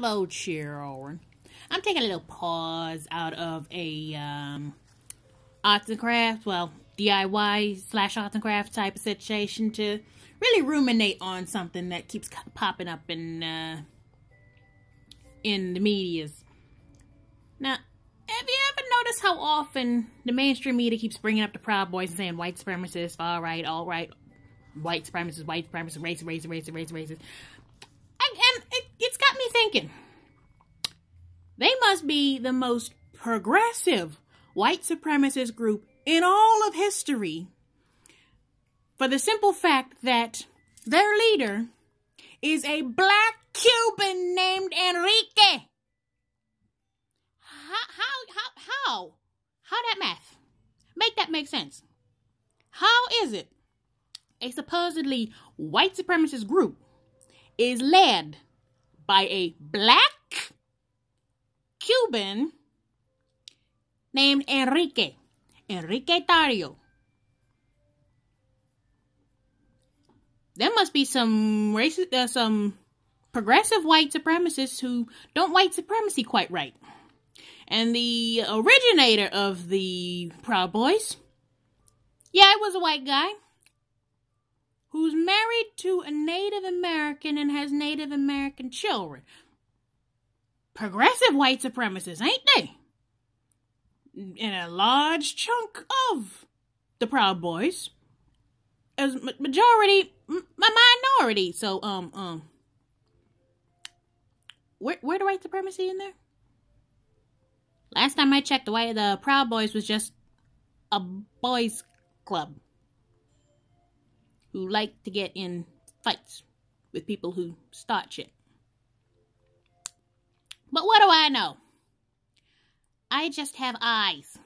Hello, children. I'm taking a little pause out of a um, arts and crafts, well, DIY slash arts and crafts type of situation to really ruminate on something that keeps popping up in uh, in the medias. Now, have you ever noticed how often the mainstream media keeps bringing up the Proud Boys and saying white supremacists, all right, all right, white supremacists, white supremacists, racist, racist, racist, racist, racist. And, and it, it's got me thinking. They must be the most progressive white supremacist group in all of history for the simple fact that their leader is a black Cuban named Enrique. How, how, how, how? How that math? Make that make sense. How is it a supposedly white supremacist group is led by a black Cuban named Enrique, Enrique Tarrio. There must be some racist, uh, some progressive white supremacists who don't white supremacy quite right. And the originator of the Proud Boys, yeah, it was a white guy who's married to a American and has Native American children. Progressive white supremacists, ain't they? And a large chunk of the Proud Boys, as majority, minority. So, um, um, where where the white supremacy in there? Last time I checked, the white the Proud Boys was just a boys' club who like to get in fights with people who start shit. But what do I know? I just have eyes.